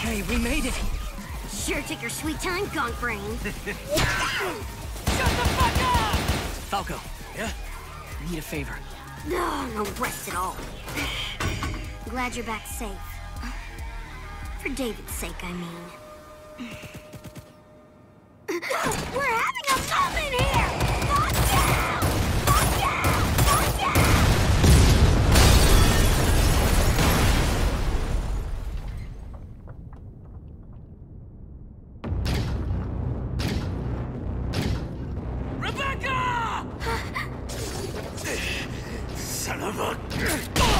Hey, we made it. Sure took your sweet time, Gonk Brain. Shut the fuck up! Falco. Yeah? Need a favor. No, no rest at all. Glad you're back safe. For David's sake, I mean. son of a...